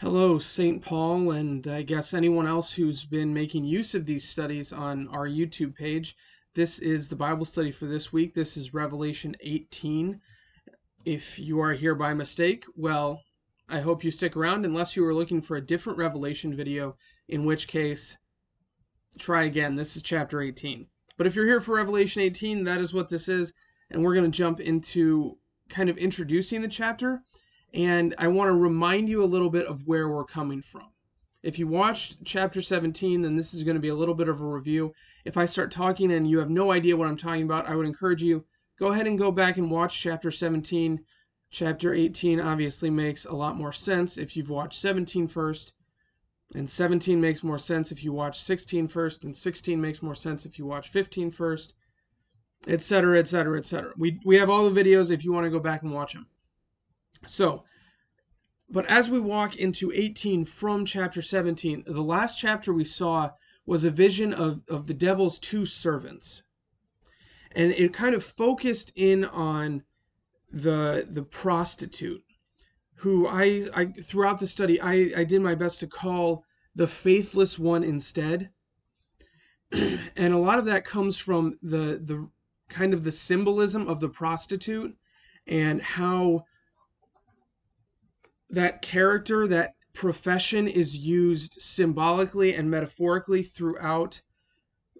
Hello, St. Paul, and I guess anyone else who's been making use of these studies on our YouTube page. This is the Bible study for this week. This is Revelation 18. If you are here by mistake, well, I hope you stick around unless you are looking for a different Revelation video, in which case, try again. This is chapter 18. But if you're here for Revelation 18, that is what this is, and we're going to jump into kind of introducing the chapter and I want to remind you a little bit of where we're coming from. If you watched chapter 17, then this is going to be a little bit of a review. If I start talking and you have no idea what I'm talking about, I would encourage you go ahead and go back and watch chapter 17. Chapter 18 obviously makes a lot more sense if you've watched 17 first, and 17 makes more sense if you watch 16 first, and 16 makes more sense if you watch 15 first, etc., etc., etc. We we have all the videos if you want to go back and watch them. So, but as we walk into 18 from chapter 17, the last chapter we saw was a vision of, of the devil's two servants. And it kind of focused in on the the prostitute who I, I throughout the study I, I did my best to call the faithless one instead. and a lot of that comes from the the kind of the symbolism of the prostitute and how that character, that profession is used symbolically and metaphorically throughout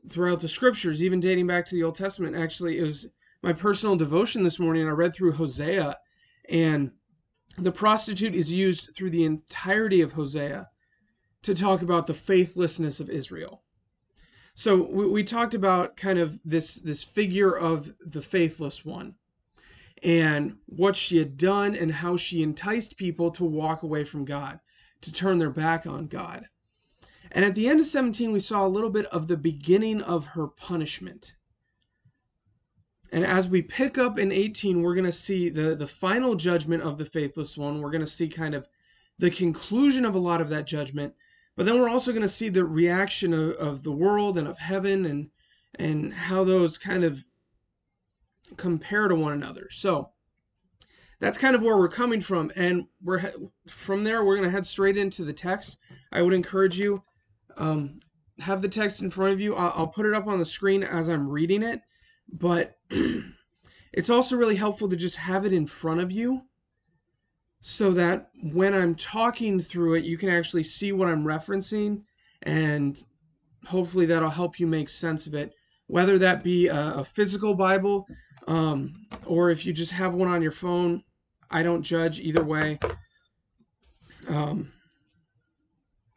throughout the scriptures, even dating back to the Old Testament. Actually, it was my personal devotion this morning. I read through Hosea, and the prostitute is used through the entirety of Hosea to talk about the faithlessness of Israel. So we, we talked about kind of this this figure of the faithless one and what she had done and how she enticed people to walk away from God, to turn their back on God. And at the end of 17, we saw a little bit of the beginning of her punishment. And as we pick up in 18, we're going to see the, the final judgment of the faithless one. We're going to see kind of the conclusion of a lot of that judgment. But then we're also going to see the reaction of, of the world and of heaven and and how those kind of compare to one another. So that's kind of where we're coming from, and we're from there. We're going to head straight into the text. I would encourage you um, have the text in front of you. I'll, I'll put it up on the screen as I'm reading it, but it's also really helpful to just have it in front of you so that when I'm talking through it, you can actually see what I'm referencing, and hopefully that'll help you make sense of it. Whether that be a, a physical Bible um, or if you just have one on your phone, I don't judge either way. Um,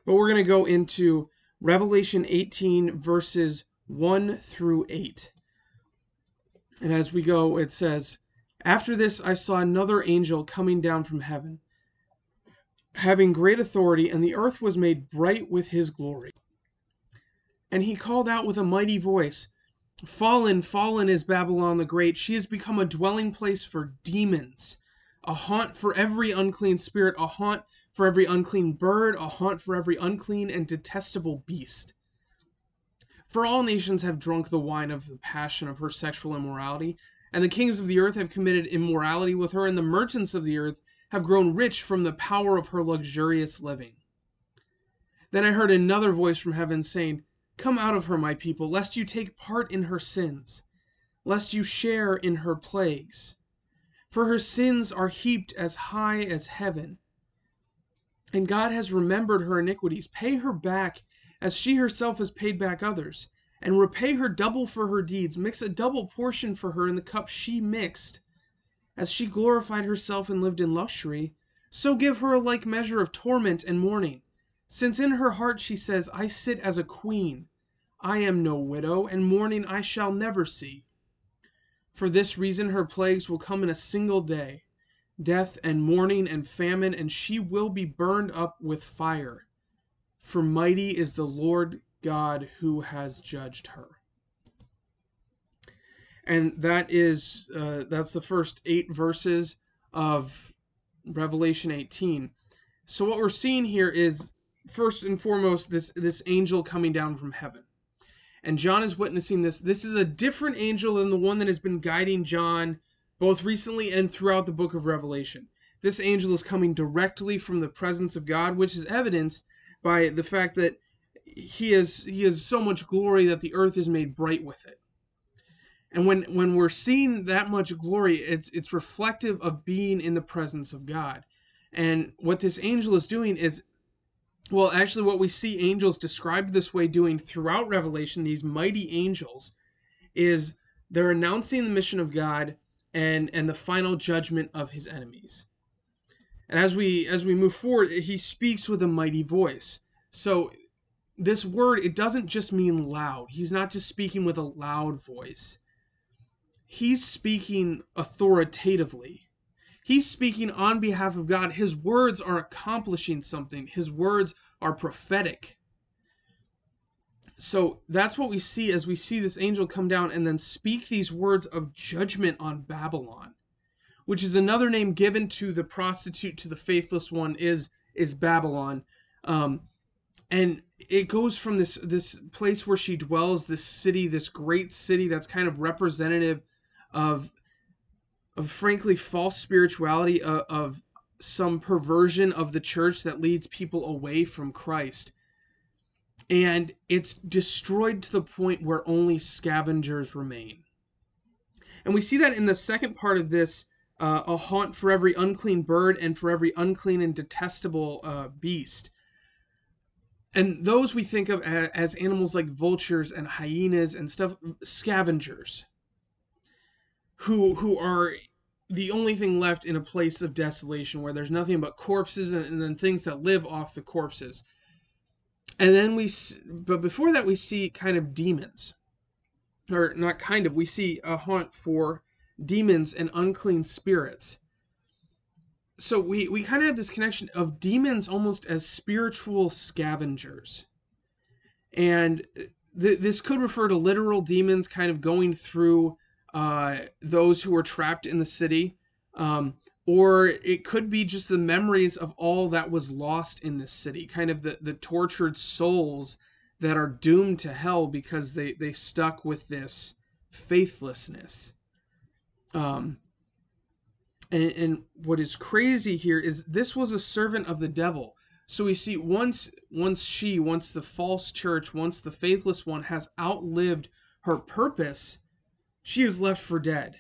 but we're going to go into Revelation 18, verses 1 through 8. And as we go, it says, After this I saw another angel coming down from heaven, having great authority, and the earth was made bright with his glory. And he called out with a mighty voice, Fallen, fallen is Babylon the Great. She has become a dwelling place for demons, a haunt for every unclean spirit, a haunt for every unclean bird, a haunt for every unclean and detestable beast. For all nations have drunk the wine of the passion of her sexual immorality, and the kings of the earth have committed immorality with her, and the merchants of the earth have grown rich from the power of her luxurious living. Then I heard another voice from heaven saying, Come out of her, my people, lest you take part in her sins, lest you share in her plagues. For her sins are heaped as high as heaven. And God has remembered her iniquities. Pay her back as she herself has paid back others, and repay her double for her deeds. Mix a double portion for her in the cup she mixed. As she glorified herself and lived in luxury, so give her a like measure of torment and mourning, since in her heart she says, I sit as a queen I am no widow, and mourning I shall never see. For this reason her plagues will come in a single day death and mourning and famine, and she will be burned up with fire. For mighty is the Lord God who has judged her. And that is uh, that's the first eight verses of Revelation 18. So what we're seeing here is first and foremost this this angel coming down from heaven and John is witnessing this. This is a different angel than the one that has been guiding John both recently and throughout the book of Revelation. this angel is coming directly from the presence of God, which is evidenced by the fact that he has he has so much glory that the earth is made bright with it. And when when we're seeing that much glory, it's it's reflective of being in the presence of God. And what this angel is doing is well, actually what we see angels described this way doing throughout Revelation, these mighty angels, is they're announcing the mission of God and and the final judgment of his enemies. And as we as we move forward, he speaks with a mighty voice. So this word it doesn't just mean loud. He's not just speaking with a loud voice he's speaking authoritatively. He's speaking on behalf of God. His words are accomplishing something, his words are prophetic. So that's what we see as we see this angel come down and then speak these words of judgment on Babylon, which is another name given to the prostitute, to the faithless one, is is Babylon. Um, and it goes from this this place where she dwells, this city, this great city that's kind of representative of of frankly false spirituality of, of some perversion of the church that leads people away from Christ. And it's destroyed to the point where only scavengers remain. And we see that in the second part of this uh, a haunt for every unclean bird and for every unclean and detestable uh, beast. And those we think of as, as animals like vultures and hyenas and stuff, scavengers who who are the only thing left in a place of desolation where there's nothing but corpses and, and then things that live off the corpses. And then we, but before that, we see kind of demons, or not kind of. We see a haunt for demons and unclean spirits. So we we kind of have this connection of demons almost as spiritual scavengers, and th- this could refer to literal demons kind of going through uh, those who were trapped in the city. Um, or it could be just the memories of all that was lost in this city, kind of the, the tortured souls that are doomed to hell because they, they stuck with this faithlessness. Um, and, and what is crazy here is this was a servant of the devil. So we see once once she, once the false church, once the faithless one has outlived her purpose, she is left for dead.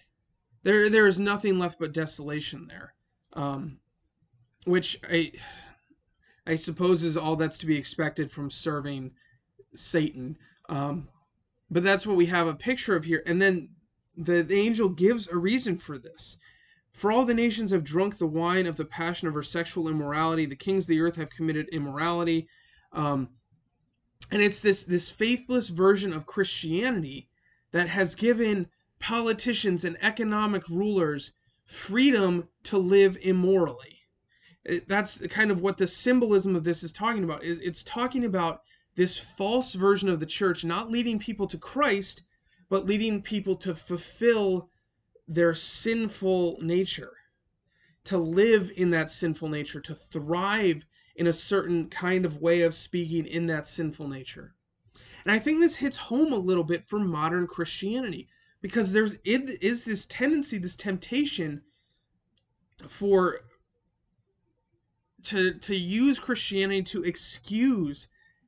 There, there is nothing left but desolation there, um, which I, I suppose is all that's to be expected from serving Satan. Um, but that's what we have a picture of here. And then the, the angel gives a reason for this. For all the nations have drunk the wine of the passion of her sexual immorality. The kings of the earth have committed immorality. Um, and it's this this faithless version of Christianity that has given politicians and economic rulers freedom to live immorally. That's kind of what the symbolism of this is talking about. It's talking about this false version of the church not leading people to Christ, but leading people to fulfill their sinful nature, to live in that sinful nature, to thrive in a certain kind of way of speaking in that sinful nature. And I think this hits home a little bit for modern Christianity because there's it is this tendency, this temptation for to to use Christianity to excuse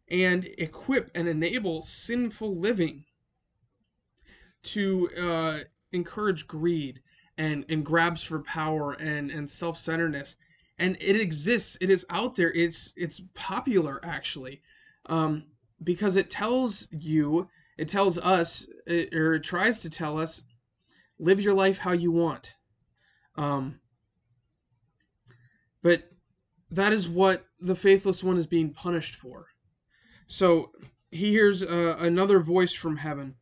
and equip and enable sinful living to uh, encourage greed and and grabs for power and and self-centeredness. And it exists. It is out there. It's it's popular actually. Um, because it tells you, it tells us, it, or it tries to tell us, live your life how you want. Um, but that is what the faithless one is being punished for. So he hears uh, another voice from heaven.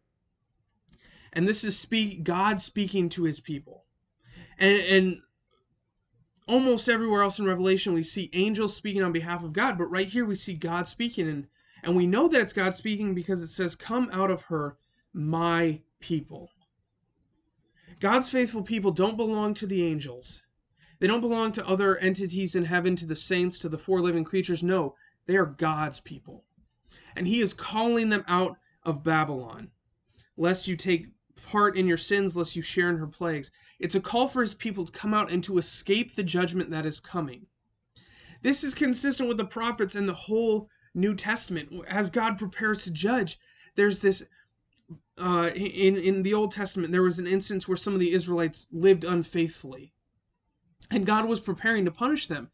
And this is speak God speaking to his people. And, and almost everywhere else in Revelation, we see angels speaking on behalf of God, but right here we see God speaking. And and we know that it's God speaking because it says, Come out of her, my people. God's faithful people don't belong to the angels. They don't belong to other entities in heaven, to the saints, to the four living creatures. No, they are God's people. And He is calling them out of Babylon, lest you take part in your sins, lest you share in her plagues. It's a call for his people to come out and to escape the judgment that is coming. This is consistent with the prophets and the whole New Testament. As God prepares to judge, there's this uh, in in the Old Testament there was an instance where some of the Israelites lived unfaithfully, and God was preparing to punish them.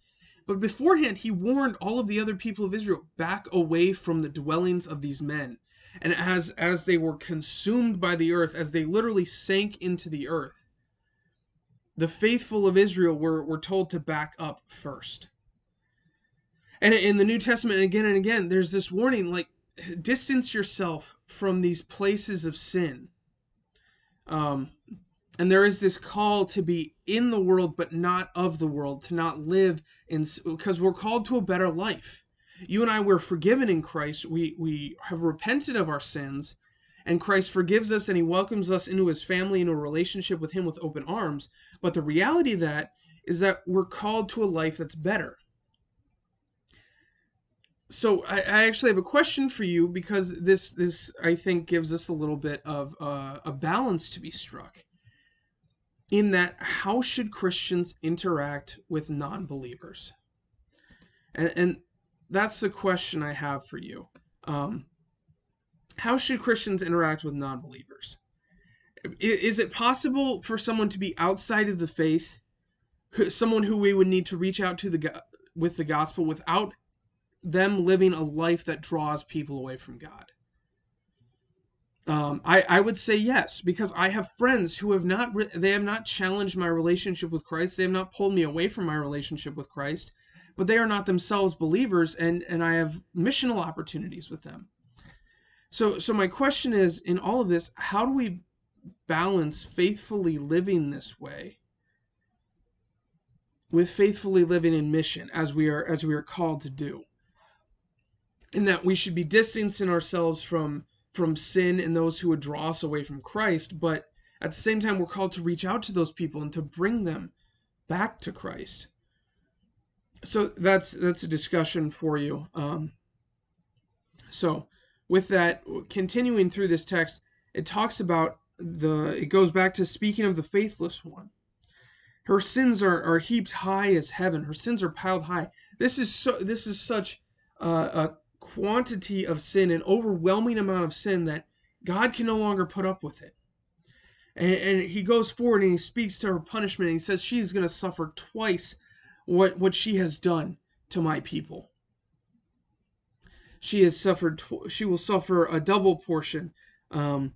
But beforehand, He warned all of the other people of Israel back away from the dwellings of these men. And as as they were consumed by the earth, as they literally sank into the earth, the faithful of Israel were, were told to back up first. And in the New Testament, again and again, there's this warning like, distance yourself from these places of sin. Um, and there is this call to be in the world, but not of the world, to not live in, because we're called to a better life. You and I were forgiven in Christ. We, we have repented of our sins, and Christ forgives us and he welcomes us into his family, into a relationship with him with open arms. But the reality of that is that we're called to a life that's better so I, I, actually have a question for you because this this I think gives us a little bit of uh, a balance to be struck. In that, how should Christians interact with non-believers? And, and that's the question I have for you. Um, how should Christians interact with non-believers? Is it possible for someone to be outside of the faith, someone who we would need to reach out to the with the gospel without them living a life that draws people away from God? Um, I, I would say yes because I have friends who have not re- they have not challenged my relationship with Christ. They have not pulled me away from my relationship with Christ, but they are not themselves believers, and and I have missional opportunities with them. So so my question is, in all of this, how do we balance faithfully living this way with faithfully living in mission as we are as we are called to do? In that we should be distancing ourselves from from sin and those who would draw us away from Christ, but at the same time we're called to reach out to those people and to bring them back to Christ. So that's that's a discussion for you. Um, so with that, continuing through this text, it talks about the it goes back to speaking of the faithless one. Her sins are, are heaped high as heaven. Her sins are piled high. This is so this is such uh, a quantity of sin, an overwhelming amount of sin that God can no longer put up with it. And, and he goes forward and he speaks to her punishment. And he says she's going to suffer twice what, what she has done to my people. She has suffered, she will suffer a double portion. Um,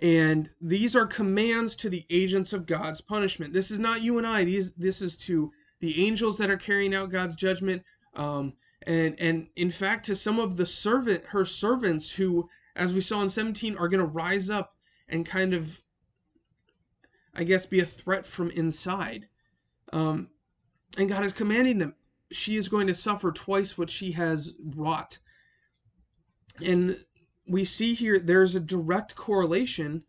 and these are commands to the agents of God's punishment. This is not you and I. These, this is to the angels that are carrying out God's judgment. Um, and and in fact to some of the servant her servants who as we saw in 17 are going to rise up and kind of i guess be a threat from inside. Um, and god is commanding them. She is going to suffer twice what she has wrought. And we see here there's a direct correlation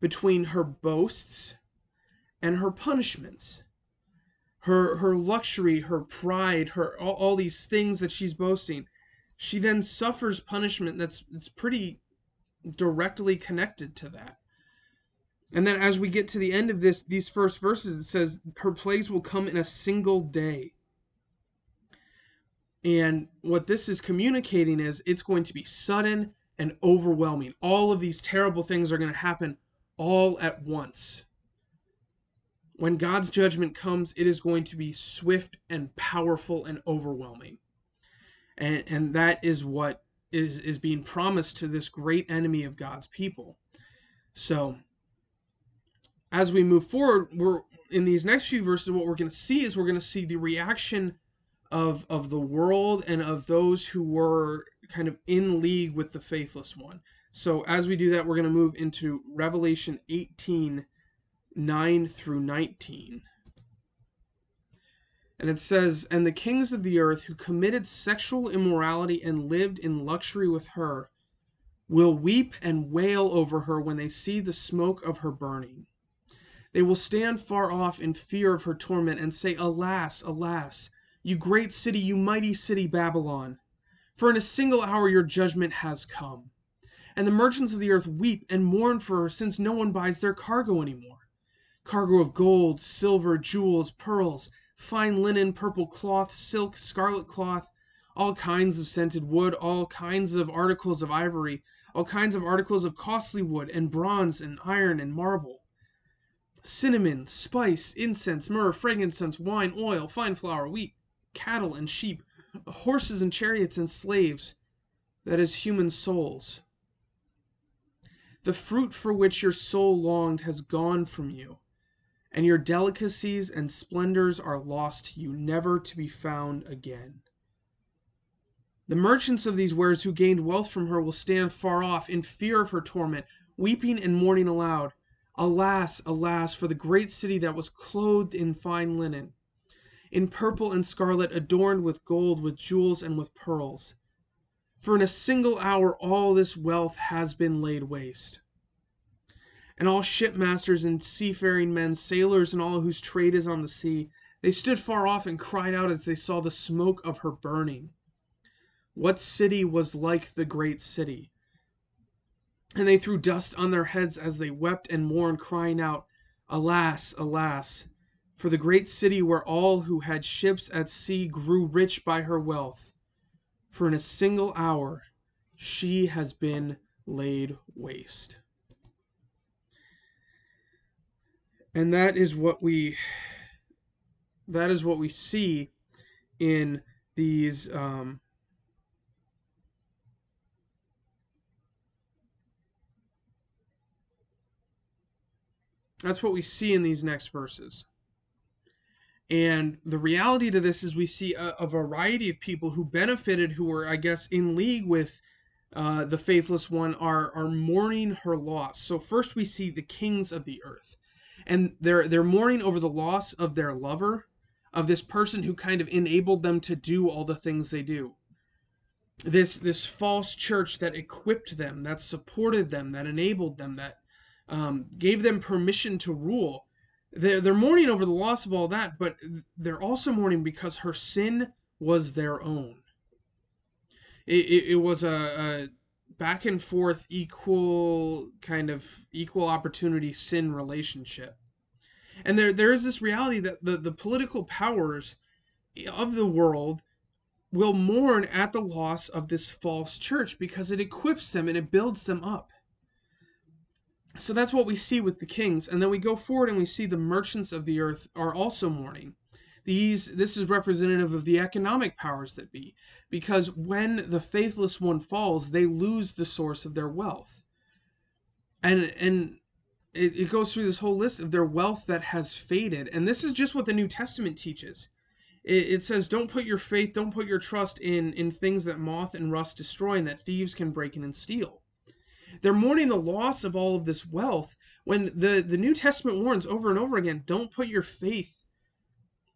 between her boasts and her punishments her her luxury, her pride, her all, all these things that she's boasting, she then suffers punishment that's it's pretty directly connected to that. And then as we get to the end of this these first verses it says her plagues will come in a single day. And what this is communicating is it's going to be sudden and overwhelming. All of these terrible things are going to happen all at once. When God's judgment comes, it is going to be swift and powerful and overwhelming. And, and that is what is, is being promised to this great enemy of God's people. So, as we move forward, we're in these next few verses, what we're going to see is we're going to see the reaction of of the world and of those who were kind of in league with the faithless one. So as we do that, we're going to move into Revelation 18 9 through 19. And it says, And the kings of the earth who committed sexual immorality and lived in luxury with her will weep and wail over her when they see the smoke of her burning. They will stand far off in fear of her torment and say, Alas, alas, you great city, you mighty city Babylon! For in a single hour your judgment has come. And the merchants of the earth weep and mourn for her, since no one buys their cargo any more. Cargo of gold, silver, jewels, pearls, fine linen, purple cloth, silk, scarlet cloth, all kinds of scented wood, all kinds of articles of ivory, all kinds of articles of costly wood, and bronze, and iron, and marble, cinnamon, spice, incense, myrrh, frankincense, wine, oil, fine flour, wheat, cattle, and sheep, horses, and chariots, and slaves, that is, human souls. The fruit for which your soul longed has gone from you, and your delicacies and splendors are lost to you, never to be found again. The merchants of these wares who gained wealth from her will stand far off, in fear of her torment, weeping and mourning aloud. Alas, alas, for the great city that was clothed in fine linen, in purple and scarlet, adorned with gold, with jewels, and with pearls. For in a single hour all this wealth has been laid waste. And all shipmasters and seafaring men, sailors, and all whose trade is on the sea, they stood far off and cried out as they saw the smoke of her burning. What city was like the great city? And they threw dust on their heads as they wept and mourned, crying out, Alas, alas, for the great city where all who had ships at sea grew rich by her wealth. For in a single hour she has been laid waste. And that is what we that is what we see in these um, That's what we see in these next verses. And the reality to this is we see a, a variety of people who benefited, who were, I guess, in league with uh, the faithless one, are are mourning her loss. So first we see the kings of the earth, and they're they're mourning over the loss of their lover, of this person who kind of enabled them to do all the things they do. This this false church that equipped them, that supported them, that enabled them, that um, gave them permission to rule. They're, they're mourning over the loss of all that, but they're also mourning because her sin was their own. It, it, it was a, a back and forth, equal kind of equal opportunity sin relationship. And there there is this reality that the, the political powers of the world will mourn at the loss of this false church because it equips them and it builds them up. So that's what we see with the kings. And then we go forward and we see the merchants of the earth are also mourning. These this is representative of the economic powers that be because when the faithless one falls they lose the source of their wealth. And and it, it goes through this whole list of their wealth that has faded and this is just what the new testament teaches it, it says don't put your faith don't put your trust in in things that moth and rust destroy and that thieves can break in and steal they're mourning the loss of all of this wealth when the, the New Testament warns over and over again don't put your faith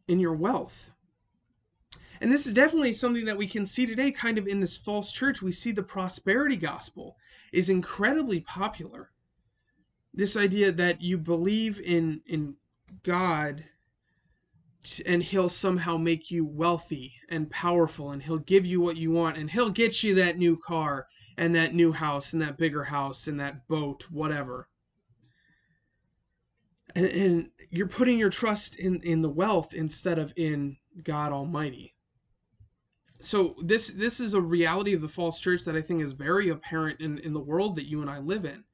in your wealth. And this is definitely something that we can see today, kind of in this false church. We see the prosperity gospel is incredibly popular. This idea that you believe in, in God and he'll somehow make you wealthy and powerful and he'll give you what you want and he'll get you that new car and that new house and that bigger house and that boat, whatever. And, and you're putting your trust in, in the wealth instead of in God Almighty. So this this is a reality of the false church that I think is very apparent in, in the world that you and I live in.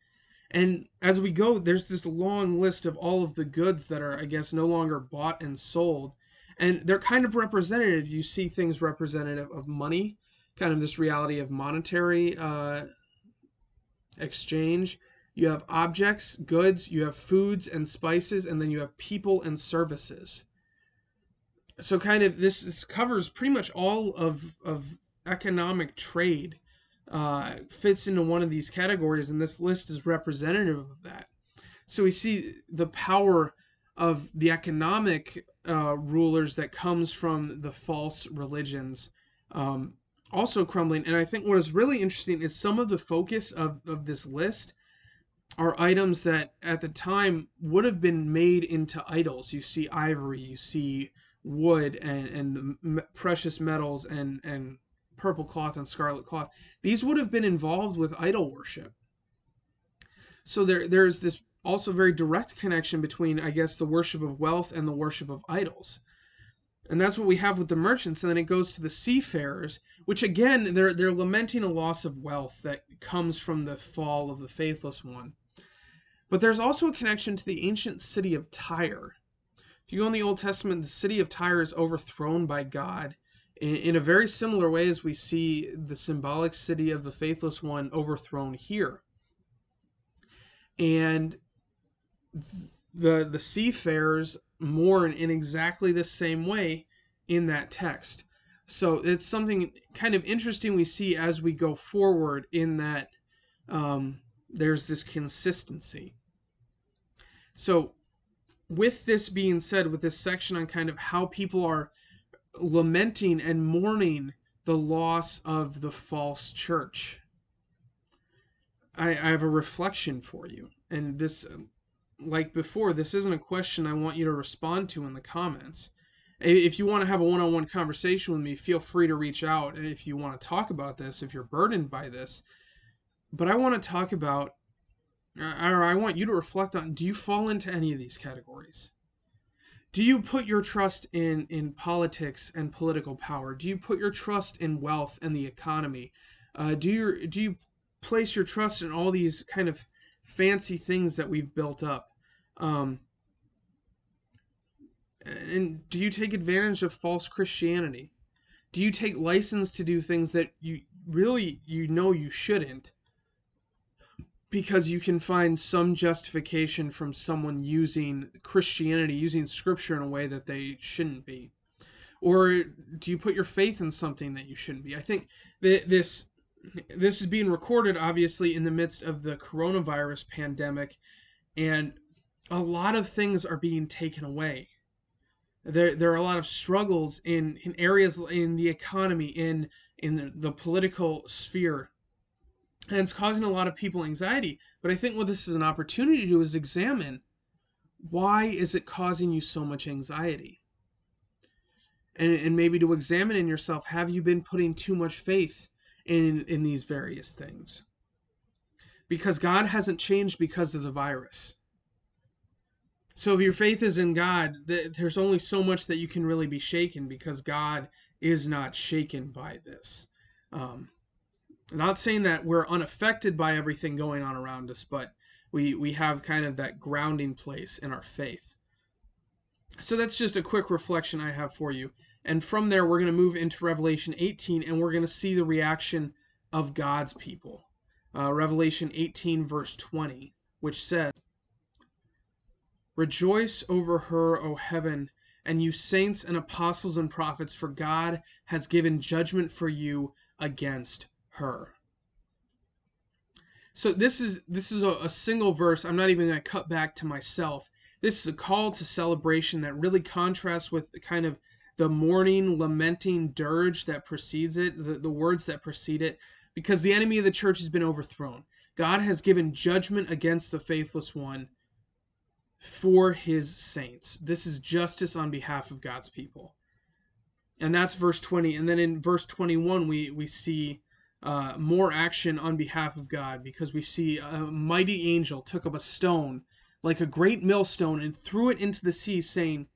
And as we go, there's this long list of all of the goods that are, I guess, no longer bought and sold. And they're kind of representative. You see things representative of money, kind of this reality of monetary uh, exchange. You have objects, goods, you have foods and spices, and then you have people and services. So, kind of, this, this covers pretty much all of, of economic trade, uh, fits into one of these categories, and this list is representative of that. So, we see the power of the economic uh, rulers that comes from the false religions um, also crumbling. And I think what is really interesting is some of the focus of, of this list are items that at the time would have been made into idols. You see ivory, you see wood and, and precious metals and, and purple cloth and scarlet cloth. These would have been involved with idol worship. So there, there's this also very direct connection between, I guess, the worship of wealth and the worship of idols. And that's what we have with the merchants. And then it goes to the seafarers, which again, they're, they're lamenting a loss of wealth that comes from the fall of the faithless one. But there's also a connection to the ancient city of Tyre. If you go in the Old Testament, the city of Tyre is overthrown by God in, a very similar way as we see the symbolic city of the faithless one overthrown here. And the the seafarers mourn in exactly the same way in that text. So it's something kind of interesting we see as we go forward in that um, there's this consistency. So, with this being said, with this section on kind of how people are lamenting and mourning the loss of the false church, I, I have a reflection for you. And this like before, this isn't a question I want you to respond to in the comments. If you want to have a one on one conversation with me, feel free to reach out if you want to talk about this, if you're burdened by this. But I want to talk about, or I want you to reflect on do you fall into any of these categories? Do you put your trust in, in politics and political power? Do you put your trust in wealth and the economy? Uh, do you do you place your trust in all these kind of fancy things that we've built up? Um, and do you take advantage of false Christianity? Do you take license to do things that you really you know you shouldn't? Because you can find some justification from someone using Christianity, using scripture in a way that they shouldn't be. Or do you put your faith in something that you shouldn't be? I think that this this is being recorded obviously in the midst of the coronavirus pandemic and a lot of things are being taken away. There, there are a lot of struggles in, in areas in the economy, in in the, the political sphere, and it's causing a lot of people anxiety. But I think what this is an opportunity to do is examine why is it causing you so much anxiety, and and maybe to examine in yourself: have you been putting too much faith in in these various things? Because God hasn't changed because of the virus so if your faith is in God, there's only so much that you can really be shaken because God is not shaken by this. Um, not saying that we're unaffected by everything going on around us, but we we have kind of that grounding place in our faith. So that's just a quick reflection I have for you. And from there, we're going to move into Revelation 18 and we're going to see the reaction of God's people. Uh, Revelation 18, verse 20, which says, Rejoice over her, O heaven, and you saints and apostles and prophets, for God has given judgment for you against her. So this is this is a, a single verse. I'm not even going to cut back to myself. This is a call to celebration that really contrasts with kind of the mourning, lamenting dirge that precedes it, the, the words that precede it, because the enemy of the church has been overthrown. God has given judgment against the faithless one for his saints. This is justice on behalf of God's people. And that's verse 20. And then in verse 21, we, we see uh, more action on behalf of God because we see a mighty angel took up a stone like a great millstone and threw it into the sea, saying,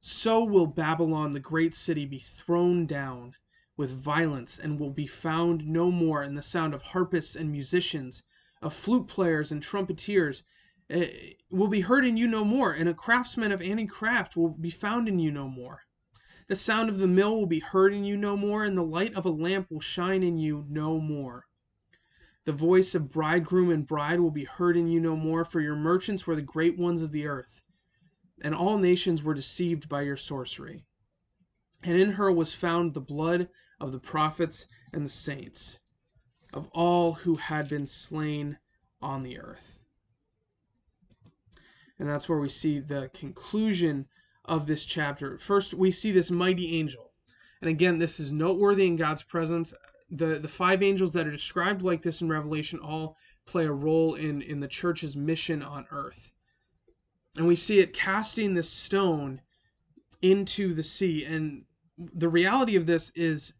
So will Babylon, the great city, be thrown down with violence and will be found no more. in the sound of harpists and musicians, of flute players and trumpeters, Eh, will be heard in you no more, and a craftsman of any craft will be found in you no more. The sound of the mill will be heard in you no more, and the light of a lamp will shine in you no more. The voice of bridegroom and bride will be heard in you no more, for your merchants were the great ones of the earth, and all nations were deceived by your sorcery. And in her was found the blood of the prophets and the saints, of all who had been slain on the earth and that's where we see the conclusion of this chapter. First, we see this mighty angel. And again, this is noteworthy in God's presence. The the five angels that are described like this in Revelation all play a role in in the church's mission on earth. And we see it casting this stone into the sea and the reality of this is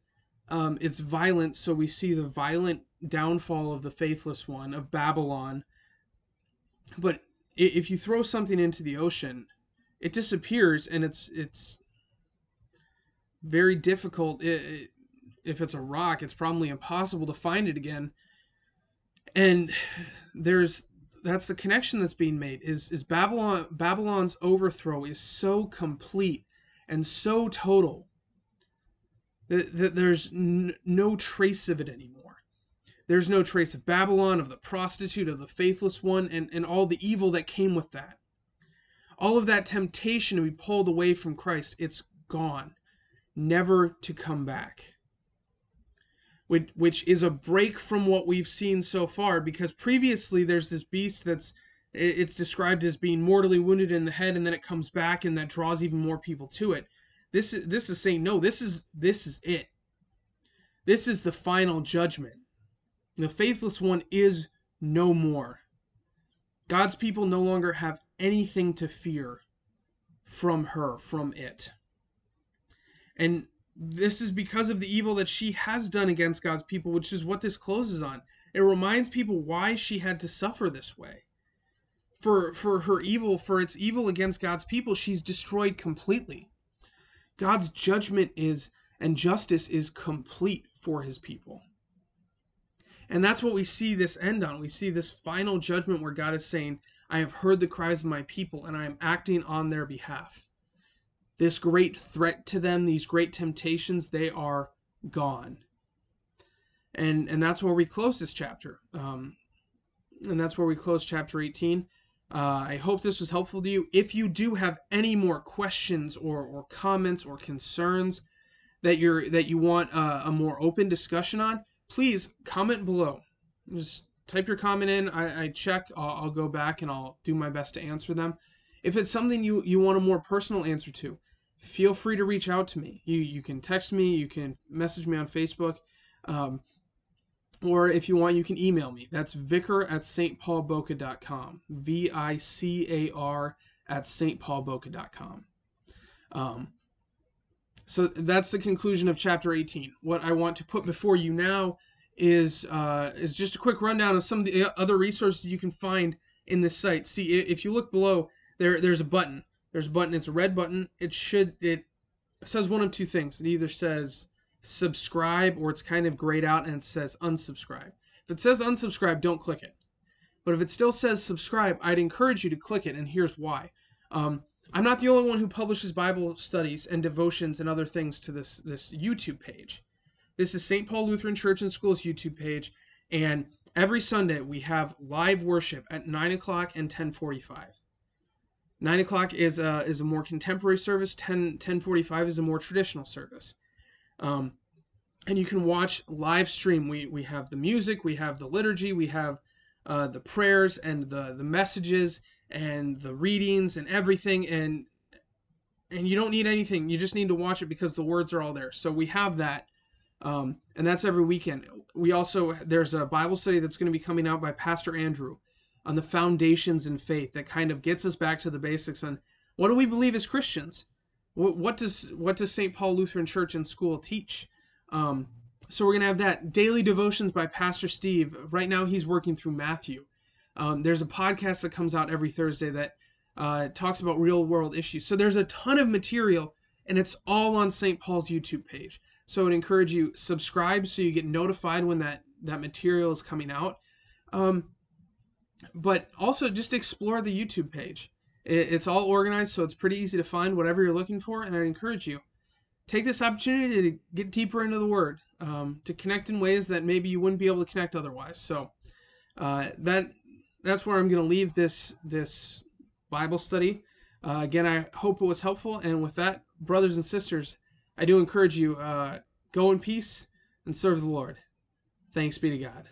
um, it's violent so we see the violent downfall of the faithless one of babylon but if you throw something into the ocean, it disappears and it's it's very difficult. It, if it's a rock, it's probably impossible to find it again. And there's that's the connection that's being made is is Babylon Babylon's overthrow is so complete and so total that, that there's n- no trace of it anymore. There's no trace of Babylon, of the prostitute, of the faithless one, and, and all the evil that came with that. All of that temptation to be pulled away from Christ, it's gone, never to come back. Which, which is a break from what we've seen so far, because previously there's this beast that's it's described as being mortally wounded in the head, and then it comes back, and that draws even more people to it. This is this is saying no. This is this is it. This is the final judgment. The faithless one is no more. God's people no longer have anything to fear from her, from it. And this is because of the evil that she has done against God's people, which is what this closes on. It reminds people why she had to suffer this way. For for her evil, for its evil against God's people, she's destroyed completely. God's judgment is and justice is complete for his people. And that's what we see this end on. We see this final judgment where God is saying, I have heard the cries of my people and I am acting on their behalf. This great threat to them, these great temptations, they are gone. And and that's where we close this chapter. Um, and that's where we close chapter 18. Uh, I hope this was helpful to you. If you do have any more questions or, or comments or concerns that you're that you want a, a more open discussion on, please comment below. Just type your comment in. I, I check. I'll, I'll go back and I'll do my best to answer them. If it's something you, you want a more personal answer to, feel free to reach out to me. You you can text me. You can message me on Facebook. Um, or if you want, you can email me. That's vicar at stpaulboca.com. V I C A R at stpaulboca.com. Um, so that's the conclusion of chapter 18. What I want to put before you now is uh, is just a quick rundown of some of the other resources you can find in this site. See, if you look below, there there's a button. There's a button. It's a red button. It should it says one of two things. It either says subscribe or it's kind of grayed out and it says unsubscribe. If it says unsubscribe, don't click it. But if it still says subscribe, I'd encourage you to click it, and here's why. Um, I'm not the only one who publishes Bible studies and devotions and other things to this this YouTube page. This is St. Paul Lutheran Church and School's YouTube page, and every Sunday we have live worship at 9 o'clock and 10:45. 9 o'clock is a, is a more contemporary service. 10 10:45 is a more traditional service. Um, and you can watch live stream. We we have the music, we have the liturgy, we have uh, the prayers and the the messages and the readings and everything and and you don't need anything. You just need to watch it because the words are all there. So we have that. Um, and that's every weekend. We also there's a Bible study that's going to be coming out by Pastor Andrew on the foundations in faith that kind of gets us back to the basics on what do we believe as Christians? What, what does what does St. Paul Lutheran Church and School teach? Um, so we're gonna have that daily devotions by Pastor Steve. Right now he's working through Matthew. Um, there's a podcast that comes out every Thursday that uh, talks about real world issues. So there's a ton of material, and it's all on St. Paul's YouTube page. So I would encourage you subscribe so you get notified when that that material is coming out. Um, but also just explore the YouTube page. It, it's all organized, so it's pretty easy to find whatever you're looking for. And I encourage you take this opportunity to get deeper into the Word, um, to connect in ways that maybe you wouldn't be able to connect otherwise. So uh, that that's where I'm going to leave this this Bible study. Uh, again, I hope it was helpful. And with that, brothers and sisters, I do encourage you uh, go in peace and serve the Lord. Thanks be to God.